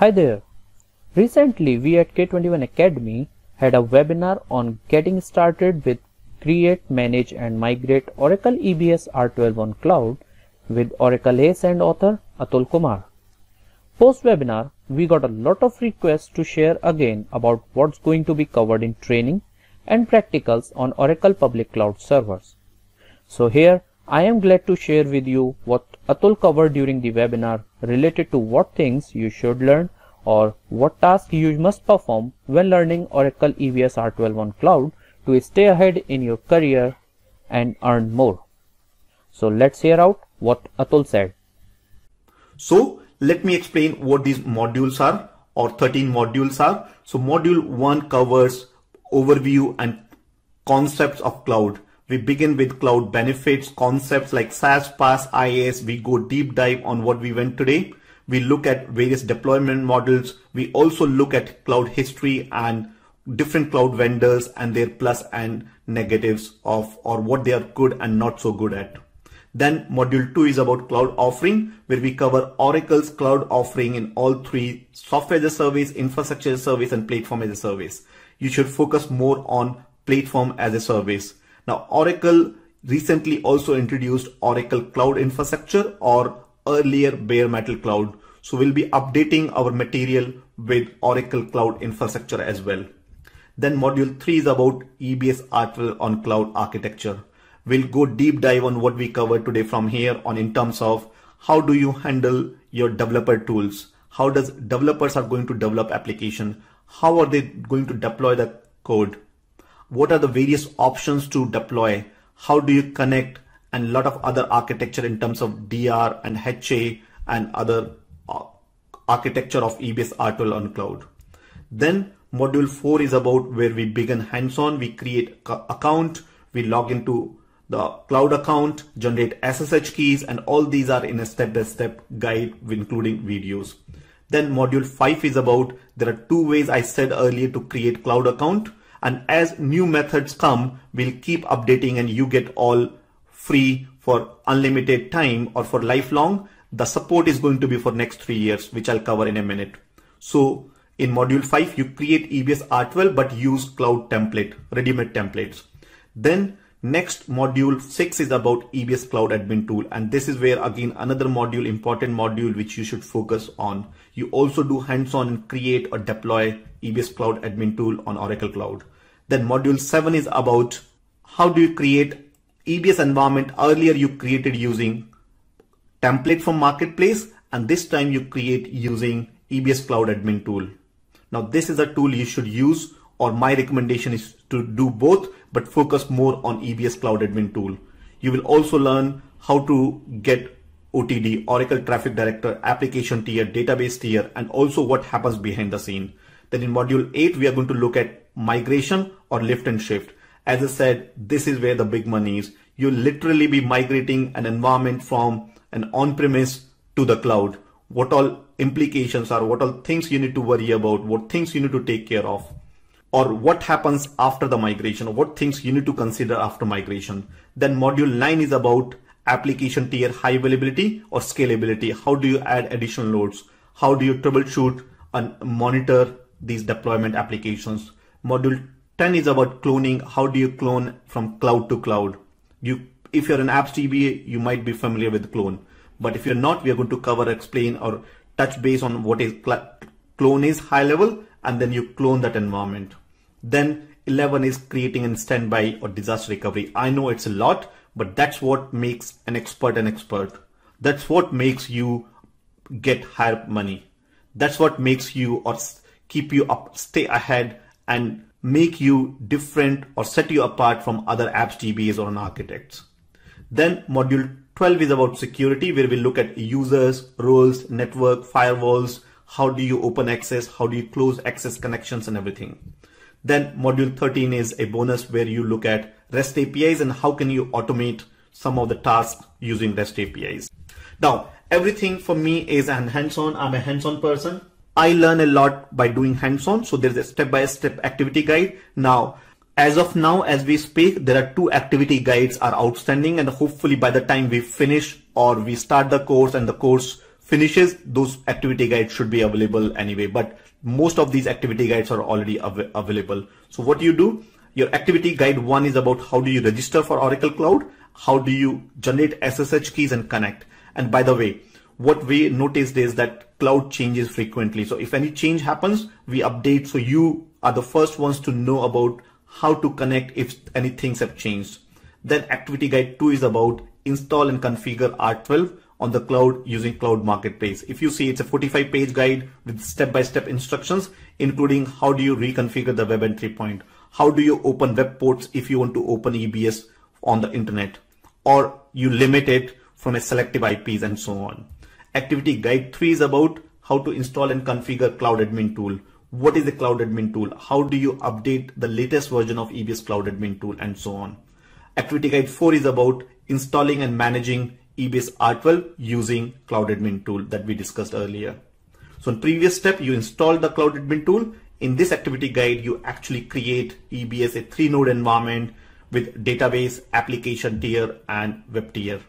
Hi there. Recently, we at K21 Academy had a webinar on getting started with create, manage and migrate Oracle EBS R12 on cloud with Oracle Ace and author Atul Kumar. Post webinar, we got a lot of requests to share again about what's going to be covered in training and practicals on Oracle Public Cloud servers. So here I am glad to share with you what Atul covered during the webinar related to what things you should learn or what tasks you must perform when learning Oracle EBS R12 on cloud to stay ahead in your career and earn more. So let's hear out what Atul said. So let me explain what these modules are or 13 modules are. So module 1 covers overview and concepts of cloud. We begin with cloud benefits, concepts like SaaS, PaaS, IaaS. We go deep dive on what we went today. We look at various deployment models. We also look at cloud history and different cloud vendors and their plus and negatives of or what they are good and not so good at. Then module 2 is about cloud offering where we cover Oracle's cloud offering in all three software as a service, infrastructure as a service and platform as a service. You should focus more on platform as a service. Now Oracle recently also introduced Oracle Cloud Infrastructure or earlier bare metal cloud. So we'll be updating our material with Oracle Cloud Infrastructure as well. Then module 3 is about EBS R12 on cloud architecture. We'll go deep dive on what we covered today from here on in terms of how do you handle your developer tools? How does developers are going to develop application? How are they going to deploy the code? What are the various options to deploy? How do you connect and a lot of other architecture in terms of DR and HA and other uh, architecture of EBS R12 on cloud. Then module 4 is about where we begin hands-on. We create account, we log into the cloud account, generate SSH keys, and all these are in a step-by-step -step guide, including videos. Then module 5 is about, there are two ways I said earlier to create cloud account. And as new methods come, we'll keep updating and you get all free for unlimited time or for lifelong. The support is going to be for next three years, which I'll cover in a minute. So in module 5, you create EBS R12 but use cloud template, ready-made templates. Then next module 6 is about EBS Cloud Admin Tool and this is where again another module, important module which you should focus on. You also do hands-on and create or deploy EBS Cloud Admin Tool on Oracle Cloud. Then module 7 is about how do you create EBS environment. Earlier you created using template from marketplace and this time you create using EBS Cloud Admin Tool. Now this is a tool you should use or my recommendation is to do both but focus more on EBS Cloud Admin tool. You will also learn how to get OTD, Oracle Traffic Director, application tier, database tier, and also what happens behind the scene. Then in module 8, we are going to look at migration or lift and shift. As I said, this is where the big money is. You'll literally be migrating an environment from an on-premise to the cloud. What all implications are, what all things you need to worry about, what things you need to take care of, or what happens after the migration, or what things you need to consider after migration. Then module 9 is about application tier high availability or scalability. How do you add additional loads? How do you troubleshoot and monitor these deployment applications? Module 10 is about cloning. How do you clone from cloud to cloud? You, if you're an apps DBA, you might be familiar with clone. But if you're not, we are going to cover, explain, or touch base on what is clone is high level and then you clone that environment. Then 11 is creating a standby or disaster recovery. I know it's a lot, but that's what makes an expert an expert. That's what makes you get higher money. That's what makes you or keep you up, stay ahead and make you different or set you apart from other apps DBAs or architects. Then module 12 is about security where we look at users, roles, network, firewalls, how do you open access, how do you close access connections and everything. Then module 13 is a bonus where you look at REST APIs and how can you automate some of the tasks using REST APIs. Now, everything for me is hands-on. I'm a hands-on person. I learn a lot by doing hands-on. So there's a step-by-step -step activity guide. Now, as of now, as we speak, there are two activity guides are outstanding and hopefully by the time we finish or we start the course and the course finishes, those activity guides should be available anyway, but most of these activity guides are already av available. So what do you do, your activity guide one is about how do you register for Oracle Cloud? How do you generate SSH keys and connect? And by the way, what we noticed is that cloud changes frequently. So if any change happens, we update. So you are the first ones to know about how to connect if any things have changed. Then activity guide two is about install and configure R12 on the cloud using cloud marketplace. If you see it's a 45 page guide with step-by-step -step instructions, including how do you reconfigure the web entry point? How do you open web ports if you want to open EBS on the internet or you limit it from a selective IPs and so on. Activity guide three is about how to install and configure cloud admin tool. What is the cloud admin tool? How do you update the latest version of EBS cloud admin tool and so on. Activity guide four is about installing and managing EBS R12 using cloud admin tool that we discussed earlier. So in previous step, you install the cloud admin tool. In this activity guide, you actually create EBS a three node environment with database, application tier and web tier.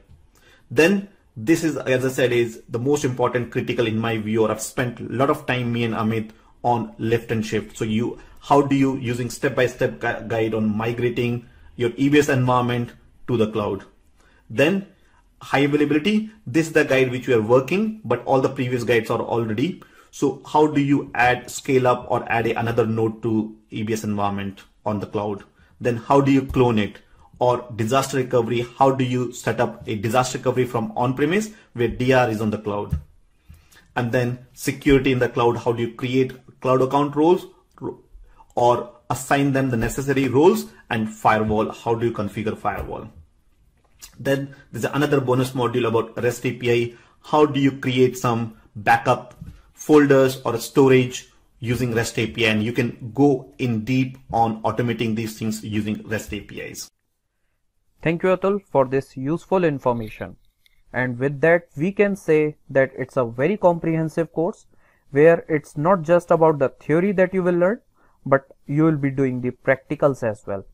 Then this is, as I said, is the most important critical in my view, or I've spent a lot of time, me and Amit, on lift and shift. So you, how do you using step-by-step -step guide on migrating your EBS environment to the cloud? Then high availability, this is the guide which we are working, but all the previous guides are already. So how do you add scale up or add a, another node to EBS environment on the cloud? Then how do you clone it? Or disaster recovery, how do you set up a disaster recovery from on-premise where DR is on the cloud? And then security in the cloud, how do you create cloud account roles or assign them the necessary roles and firewall, how do you configure firewall? Then there's another bonus module about REST API. How do you create some backup folders or storage using REST API? And you can go in deep on automating these things using REST APIs. Thank you Atul for this useful information. And with that, we can say that it's a very comprehensive course where it's not just about the theory that you will learn, but you will be doing the practicals as well.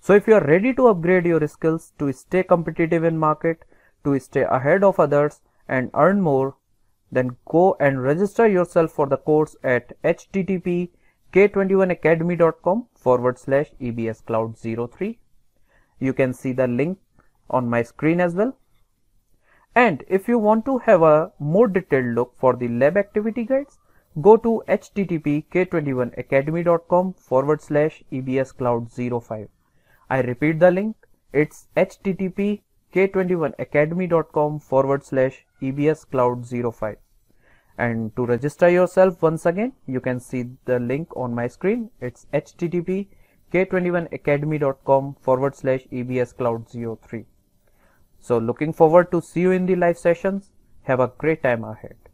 So if you are ready to upgrade your skills to stay competitive in market, to stay ahead of others and earn more, then go and register yourself for the course at http k21academy.com forward slash EBS Cloud 03. You can see the link on my screen as well. And if you want to have a more detailed look for the lab activity guides, go to http k21academy.com forward slash EBS Cloud 05. I repeat the link. It's http k21academy.com forward slash EBS Cloud 05. And to register yourself once again, you can see the link on my screen. It's http k21academy.com forward slash EBS Cloud 03. So looking forward to see you in the live sessions. Have a great time ahead.